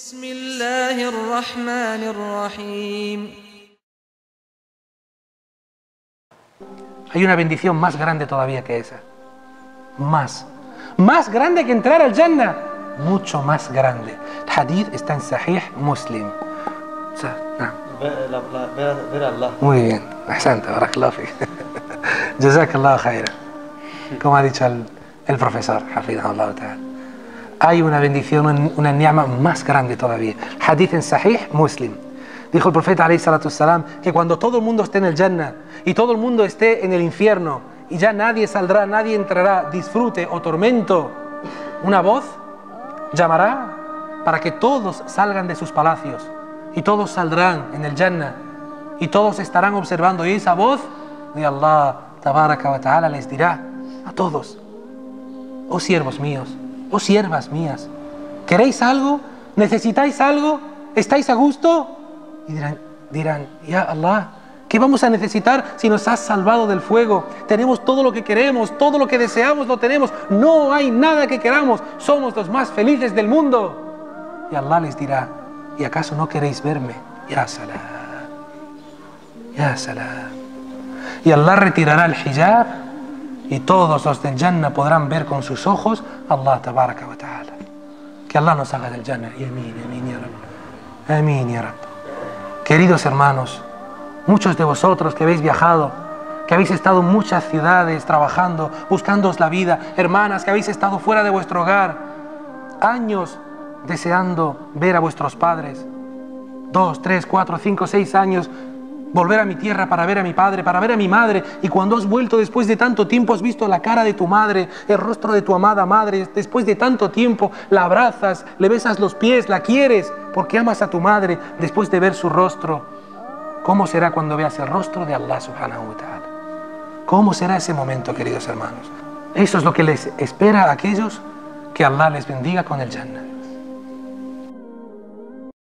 بسم الله الرحمن الرحيم Hay una bendición más grande todavía que esa. Más. Más grande que entrar al Jannah. Mucho más grande. El hadith está en Sahih Muslim. O sea, نعم. Ver, la- la- ver- ver a Allah. Muy bien. Ahsanta, barakallahu fik. Jazakallahu khairan. Como ha dicho el, el profesor, hafidahullah ta'ala. Hay una bendición, un- una ni'ma más grande todavía. Hadith en Sahih Muslim. Dijo el profeta wassalam, que cuando todo el mundo esté en el Jannah y todo el mundo esté en el infierno y ya nadie saldrá, nadie entrará, disfrute o tormento, una voz llamará para que todos salgan de sus palacios y todos saldrán en el Jannah y todos estarán observando y esa voz de Allah wa ta'ala les dirá a todos oh siervos míos oh siervas mías ¿queréis algo? ¿necesitáis algo? ¿estáis a gusto? y dirán, dirán ya Allah ¿Qué vamos a necesitar si nos has salvado del fuego? Tenemos todo lo que queremos, todo lo que deseamos lo tenemos. No hay nada que queramos. Somos los más felices del mundo. Y Allah les dirá, ¿y acaso no queréis verme? Ya salam. Ya salam. Y Allah retirará el hijab y todos los del Jannah podrán ver con sus ojos Allah tabaraka wa ta'ala. Que Allah nos haga del Jannah. Y amén, amén, ya. Amén, ya Rabb. Queridos hermanos, muchos de vosotros que habéis viajado, que habéis estado en muchas ciudades trabajando, buscándoos la vida, hermanas que habéis estado fuera de vuestro hogar, años deseando ver a vuestros padres, dos, tres, cuatro, cinco, seis años, volver a mi tierra para ver a mi padre, para ver a mi madre, y cuando has vuelto después de tanto tiempo, has visto la cara de tu madre, el rostro de tu amada madre, después de tanto tiempo, la abrazas, le besas los pies, la quieres, porque amas a tu madre después de ver su rostro. ¿Cómo será cuando veas el rostro de Allah subhanahu wa ta'ala? ¿Cómo será ese momento, queridos hermanos? Eso es lo que les espera a aquellos que Allah les bendiga con el Jannah.